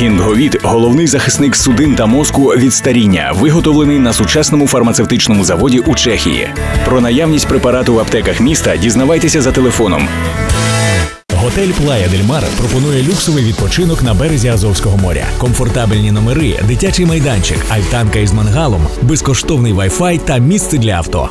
Гінговід головний захисник судин та мозку від старіння, виготовлений на сучасному фармацевтичному заводі у Чехії. Про наявність препарату в аптеках міста дізнавайтеся за телефоном Готель Плая Дель Мар пропонує люксовий відпочинок на березі Азовського моря, комфортабельні номери, дитячий майданчик, альтанка із мангалом, безкоштовний вай-фай та місце для авто.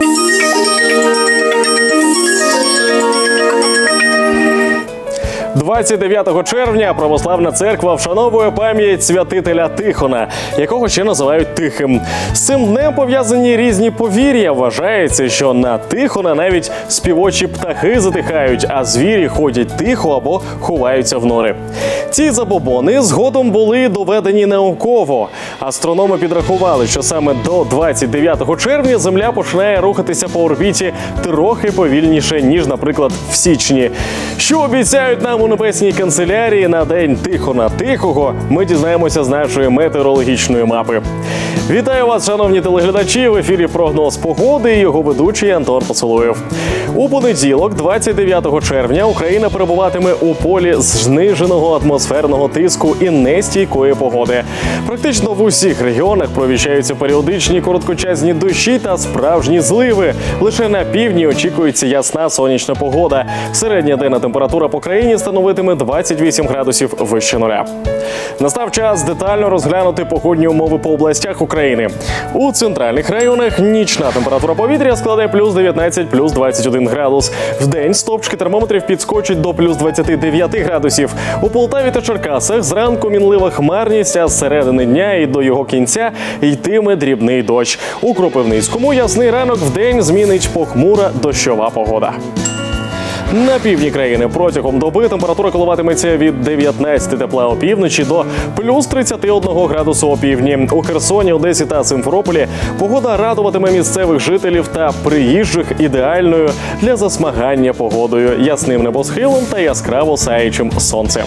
29 червня православна церква вшановує пам'ять святителя Тихона, якого ще називають Тихим. З цим днем пов'язані різні повір'я. Вважається, що на Тихона навіть співочі птахи затихають, а звірі ходять тихо або ховаються в нори. Ці забобони згодом були доведені науково. Астрономи підрахували, що саме до 29 червня Земля починає рухатися по орбіті трохи повільніше, ніж, наприклад, в січні. Що обіцяють нам у канцелярії на день Тихона Тихого, ми дізнаємося з нашої метеорологічної мапи. Вітаю вас, шановні телеглядачі! В ефірі прогноз погоди і його ведучий Антон Поцелуєв. У понеділок, 29 червня, Україна перебуватиме у полі зниженого атмосферного тиску і нестійкої погоди. Практично в усіх регіонах провіщаються періодичні короткочасні дощі та справжні зливи. Лише на півдні очікується ясна сонячна погода. Середня денна температура по країні становитиме 28 градусів вище нуля. Настав час детально розглянути погодні умови по областях України. У центральних районах нічна температура повітря складе плюс 19, плюс 21 градус. В день стопчики термометрів підскочать до плюс 29 градусів. У Полтаві та Черкасах зранку мінлива хмарність, а з середини дня і до його кінця йтиме дрібний дощ. У Кропивницькому ясний ранок в день змінить похмура дощова погода. На півдні країни протягом доби температура коливатиметься від 19 тепла опівночі до плюс 31 градусу опівдні. У Херсоні, Одесі та Симферополі погода радуватиме місцевих жителів та приїжджих ідеальною для засмагання погодою, ясним небосхилом та яскраво сяючим сонцем.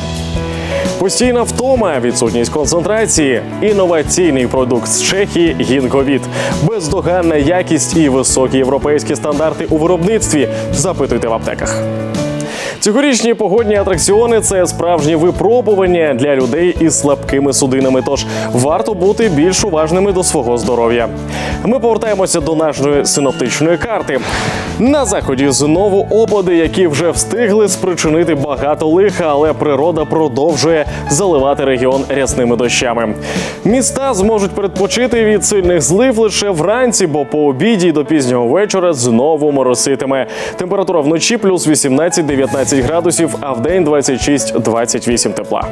Постійна втома, відсутність концентрації, інноваційний продукт з Чехії гінковіт, бездоганна якість і високі європейські стандарти у виробництві. Запитуйте в аптеках. Цьогорічні погодні атракціони це справжні випробування для людей із слабкими судинами. Тож варто бути більш уважними до свого здоров'я. Ми повертаємося до нашої синоптичної карти. На заході знову опади, які вже встигли спричинити багато лиха, але природа продовжує заливати регіон рясними дощами. Міста зможуть передпочити від сильних злив лише вранці, бо по обіді до пізнього вечора знову мороситиме. Температура вночі плюс 18-19 градусів, а в день 26-28 тепла.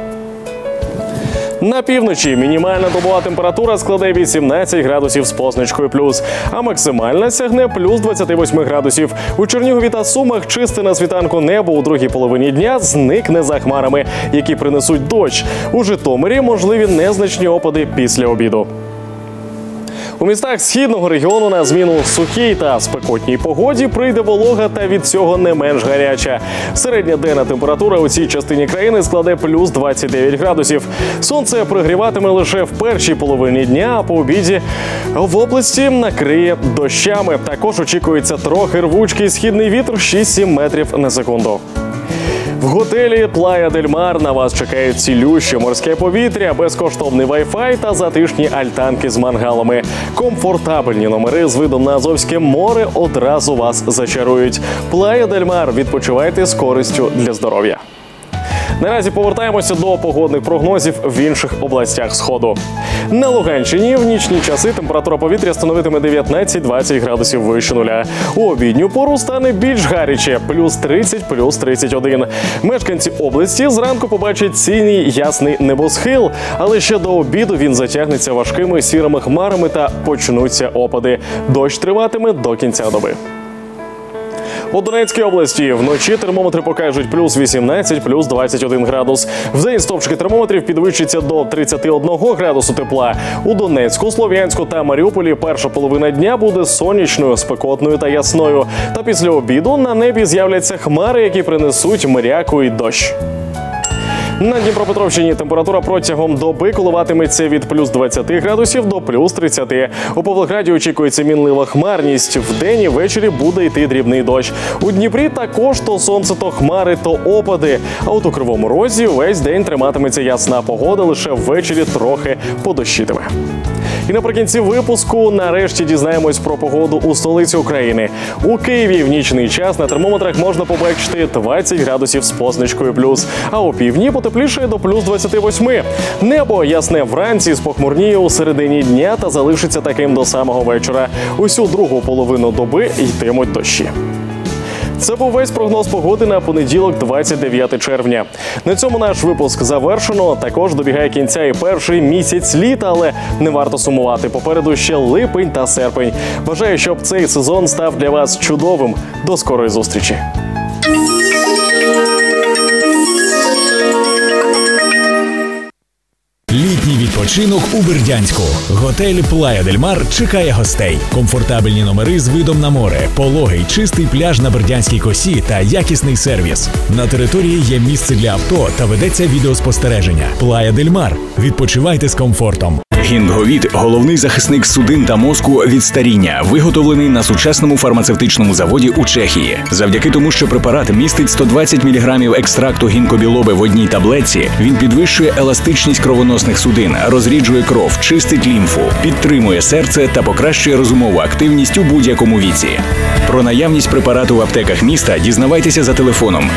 На півночі мінімальна добова температура складе 18 градусів з позначкою плюс, а максимальна сягне плюс 28 градусів. У Чернігові та Сумах чисте на світанку небо у другій половині дня зникне за хмарами, які принесуть дощ. У Житомирі можливі незначні опади після обіду. У містах східного регіону на зміну сухій та спекотній погоді прийде волога та від цього не менш гаряча. Середня денна температура у цій частині країни складе плюс 29 градусів. Сонце пригріватиме лише в першій половині дня, а по обіді в області накриє дощами. Також очікується трохи рвучкий східний вітер 6-7 метрів на секунду. В готелі Плая Дель Мар на вас чекають цілюще морське повітря, безкоштовний вай-фай та затишні альтанки з мангалами. Комфортабельні номери з видом на Азовське море одразу вас зачарують. Плая Дель Мар. Відпочивайте з користю для здоров'я. Наразі повертаємося до погодних прогнозів в інших областях сходу. На Луганщині в нічні часи температура повітря становитиме 19-20 градусів вище нуля. У обідню пору стане більш гаряче плюс 30, плюс 31. Мешканці області зранку побачать синій ясний небосхил, але ще до обіду він затягнеться важкими сірими хмарами та почнуться опади. Дощ триватиме до кінця доби. У Донецькій області вночі термометри покажуть плюс 18, плюс 21 градус. Вдень стовпчики термометрів підвищаться до 31 градусу тепла. У Донецьку, Слов'янську та Маріуполі перша половина дня буде сонячною, спекотною та ясною. Та після обіду на небі з'являться хмари, які принесуть мряку і дощ. На Дніпропетровщині температура протягом доби коливатиметься від плюс 20 градусів до плюс 30. У Павлограді очікується мінлива хмарність. Вдень і ввечері буде йти дрібний дощ. У Дніпрі також то сонце, то хмари, то опади. А от у Кривому Розі весь день триматиметься ясна погода, лише ввечері трохи подощитиме. І наприкінці випуску нарешті дізнаємось про погоду у столиці України. У Києві в нічний час на термометрах можна побачити 20 градусів з позначкою плюс. А у півдні потеплішає до плюс 28. Небо ясне вранці спохмурніє у середині дня та залишиться таким до самого вечора. Усю другу половину доби йтимуть дощі. Це був весь прогноз погоди на понеділок, 29 червня. На цьому наш випуск завершено. Також добігає кінця і перший місяць літа, але не варто сумувати. Попереду ще липень та серпень. Бажаю, щоб цей сезон став для вас чудовим. До скорої зустрічі. Відпочинок у Бердянську. Готель Плая Дель Мар чекає гостей. Комфортабельні номери з видом на море, пологий, чистий пляж на Бердянській косі та якісний сервіс. На території є місце для авто та ведеться відеоспостереження. Плая Дель Мар. Відпочивайте з комфортом. Гіндговід головний захисник судин та мозку від старіння, виготовлений на сучасному фармацевтичному заводі у Чехії. Завдяки тому, що препарат містить 120 мг екстракту гінкобілоби в одній таблетці, він підвищує еластичність кровоносних судин, розріджує кров, чистить лімфу, підтримує серце та покращує розумову активність у будь-якому віці. Про наявність препарату в аптеках міста дізнавайтеся за телефоном